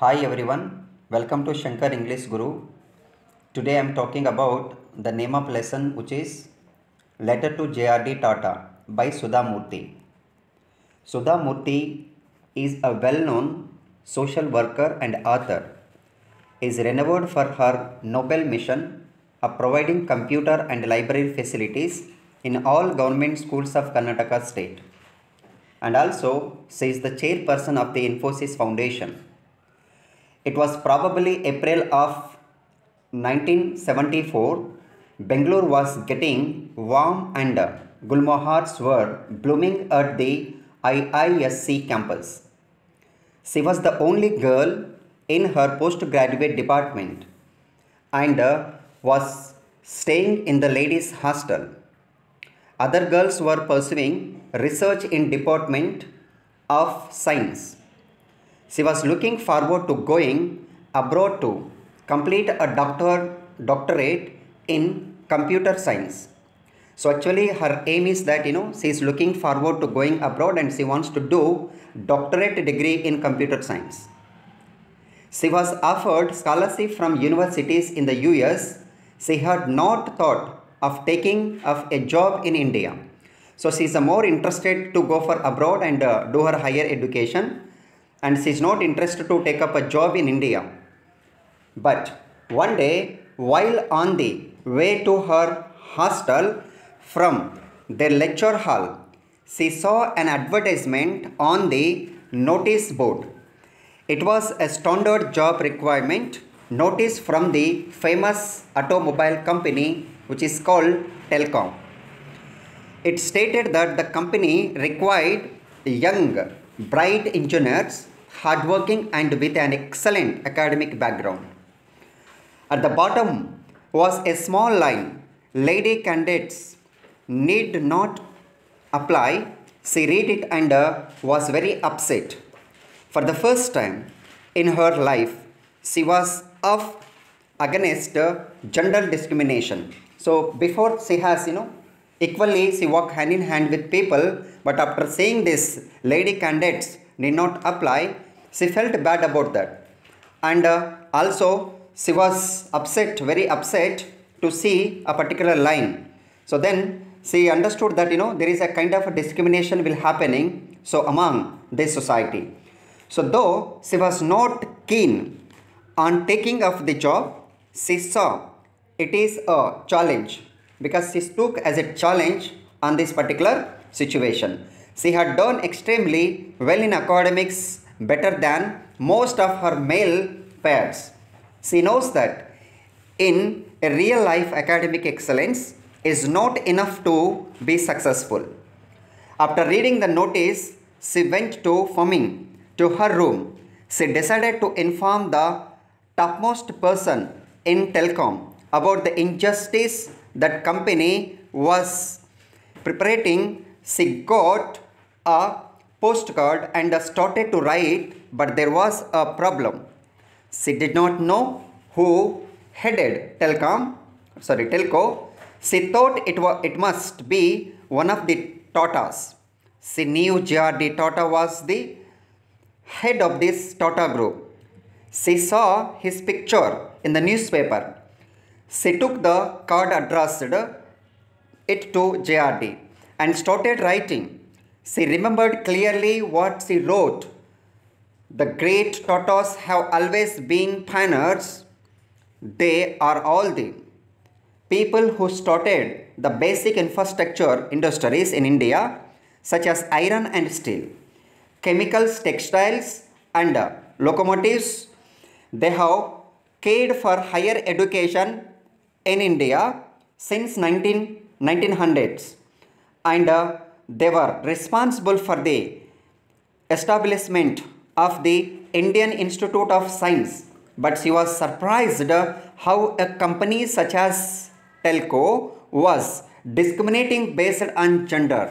Hi everyone, welcome to Shankar English Guru. Today I am talking about the name of lesson which is Letter to JRD Tata by Sudha Murthy. Sudha Murthy is a well-known social worker and author. Is renowned for her noble mission of providing computer and library facilities in all government schools of Karnataka state. And also she is the chairperson of the Infosys Foundation. It was probably April of 1974. Bangalore was getting warm and gulmohars were blooming at the IISC campus. She was the only girl in her postgraduate department and was staying in the ladies' hostel. Other girls were pursuing research in department of science. She was looking forward to going abroad to complete a doctor, doctorate in computer science. So actually her aim is that you know she is looking forward to going abroad and she wants to do doctorate degree in computer science. She was offered scholarship from universities in the US. She had not thought of taking of a job in India. So she is more interested to go for abroad and uh, do her higher education and she is not interested to take up a job in India. But one day while on the way to her hostel from their lecture hall, she saw an advertisement on the notice board. It was a standard job requirement notice from the famous automobile company which is called Telcom. It stated that the company required young, bright engineers, hardworking and with an excellent academic background. At the bottom was a small line Lady candidates need not apply. She read it and uh, was very upset. For the first time in her life, she was of against uh, gender discrimination. So before she has, you know, equally she walk hand in hand with people, but after saying this, lady candidates did not apply, she felt bad about that. And uh, also she was upset, very upset to see a particular line. So then she understood that, you know, there is a kind of a discrimination will happening so among this society. So though she was not keen on taking up the job, she saw it is a challenge because she took as a challenge on this particular situation. She had done extremely well in academics better than most of her male peers. She knows that in a real life academic excellence is not enough to be successful. After reading the notice, she went to Fleming to her room. She decided to inform the topmost person in telecom about the injustice that company was preparing. She got a postcard and started to write, but there was a problem. She did not know who headed telecom, sorry, telco. She thought it was it must be one of the Tatas. She knew JRD Tata was the head of this Tata group. She saw his picture in the newspaper. She took the card addressed it to JRD and started writing. She remembered clearly what she wrote. The great Tatas have always been pioneers. They are all the people who started the basic infrastructure industries in India such as iron and steel, chemicals, textiles and locomotives. They have cared for higher education in India since 19, 1900s and uh, they were responsible for the establishment of the Indian Institute of Science. But she was surprised how a company such as Telco was discriminating based on gender.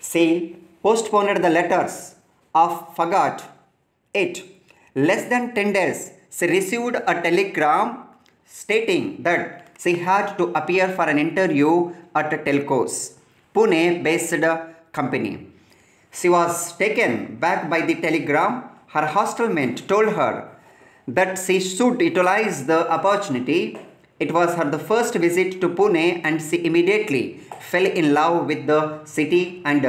She postponed the letters of forgot it. Less than 10 days, she received a telegram stating that she had to appear for an interview at Telco's Pune based company. She was taken back by the telegram her hostel mate told her that she should utilize the opportunity. It was her the first visit to Pune and she immediately fell in love with the city and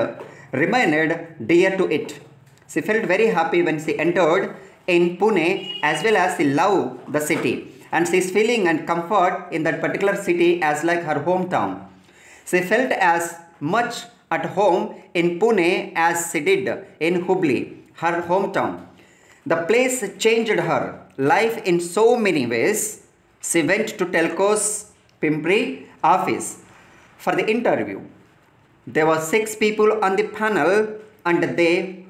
remained dear to it. She felt very happy when she entered in Pune as well as she loved the city and she is feeling and comfort in that particular city as like her hometown. She felt as much at home in Pune as she did in Hubli, her hometown. The place changed her life in so many ways. She went to Telco's Pimpri office for the interview. There were six people on the panel and they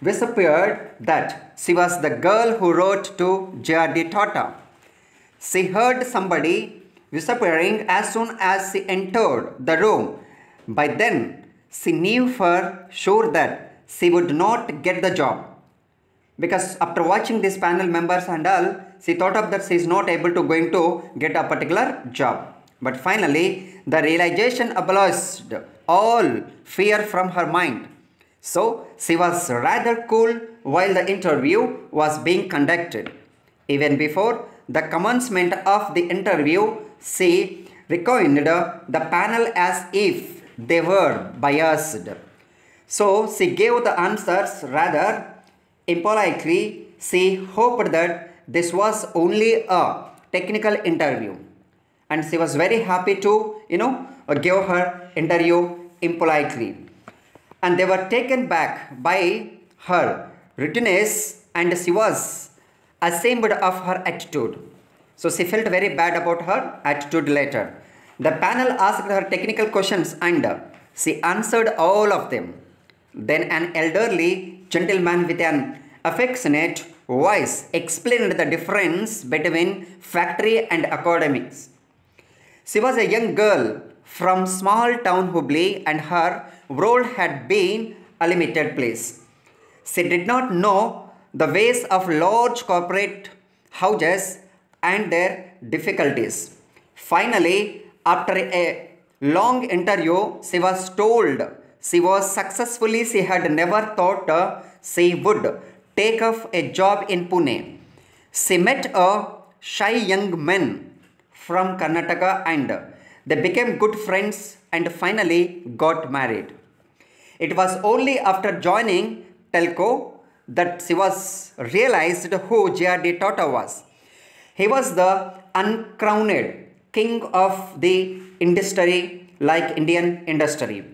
whispered that she was the girl who wrote to J.R.D. Tata. She heard somebody whispering as soon as she entered the room. By then, she knew for sure that she would not get the job. Because after watching these panel members and all, she thought of that she is not able to going to get a particular job. But finally, the realization abolished all fear from her mind. So, she was rather cool while the interview was being conducted. Even before the commencement of the interview, she recoined the panel as if they were biased. So she gave the answers rather impolitely. She hoped that this was only a technical interview. And she was very happy to, you know, give her interview impolitely. And they were taken back by her rudeness and she was ashamed of her attitude. So she felt very bad about her attitude later. The panel asked her technical questions and she answered all of them. Then an elderly gentleman with an affectionate voice explained the difference between factory and academics. She was a young girl from small town Hubli and her world had been a limited place. She did not know the ways of large corporate houses and their difficulties. Finally, after a long interview, she was told she was successfully, she had never thought uh, she would take up a job in Pune. She met a shy young man from Karnataka and they became good friends and finally got married. It was only after joining Telco that she was realized who J.R.D. Tata was. He was the uncrowned king of the industry like Indian industry.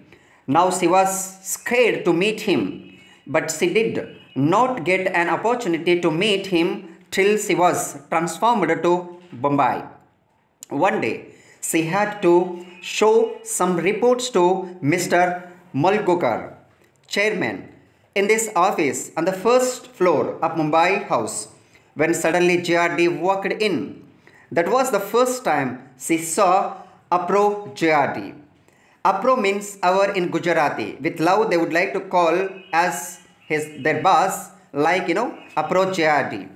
Now she was scared to meet him, but she did not get an opportunity to meet him till she was transformed to Bombay. One day, she had to show some reports to Mr. Moolgaokar, chairman in this office on the first floor of Mumbai House when suddenly JRD walked in. That was the first time she saw Appro JRD. Appro means our in Gujarati. With love, they would like to call as his their boss, like you know, Appro JRD.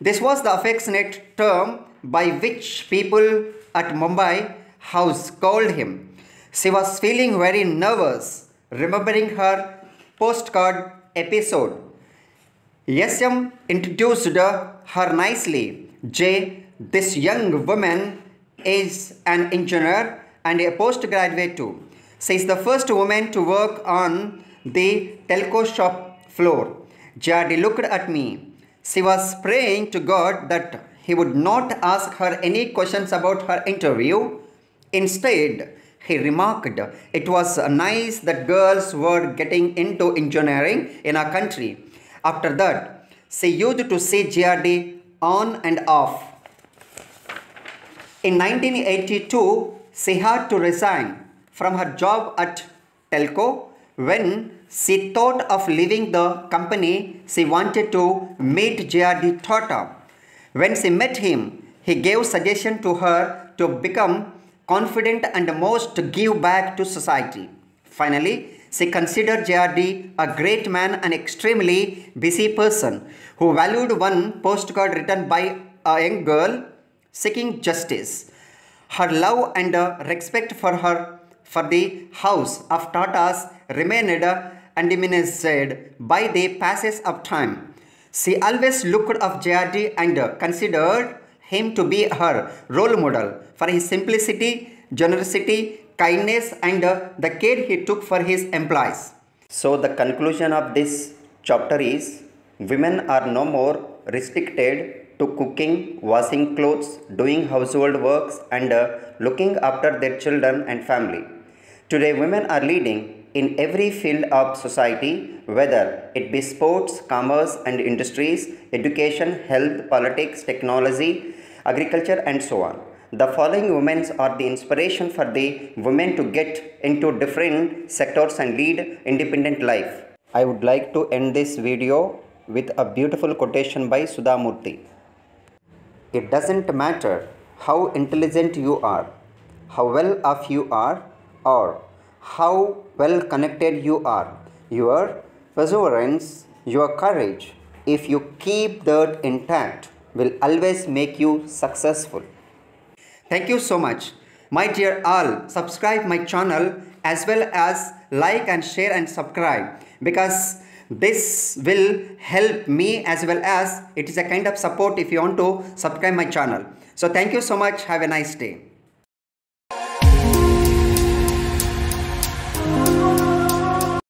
This was the affectionate term by which people at Mumbai House called him. She was feeling very nervous, remembering her postcard episode. SM introduced her nicely. J, this young woman is an engineer and a postgraduate too. She is the first woman to work on the telco shop floor. JRD looked at me. She was praying to God that he would not ask her any questions about her interview. Instead, he remarked, it was uh, nice that girls were getting into engineering in our country. After that, she used to see JRD on and off. In 1982, she had to resign from her job at Telco when she thought of leaving the company she wanted to meet JRD Tata. When she met him, he gave suggestion to her to become confident and most give back to society. Finally, she considered JRD a great man and extremely busy person who valued one postcard written by a young girl seeking justice. Her love and respect for her for the house of Tatas remained undiminished by the passage of time. She always looked of JRD and considered him to be her role model for his simplicity, generosity, kindness and uh, the care he took for his employees. So the conclusion of this chapter is women are no more restricted to cooking, washing clothes, doing household works and uh, looking after their children and family. Today women are leading in every field of society, whether it be sports, commerce and industries, education, health, politics, technology, agriculture and so on. The following women are the inspiration for the women to get into different sectors and lead independent life. I would like to end this video with a beautiful quotation by Sudha Murthy. It doesn't matter how intelligent you are, how well off you are, or how well connected you are, your perseverance, your courage, if you keep that intact, will always make you successful. Thank you so much. My dear all, subscribe my channel as well as like and share and subscribe because this will help me as well as it is a kind of support if you want to subscribe my channel. So thank you so much. Have a nice day.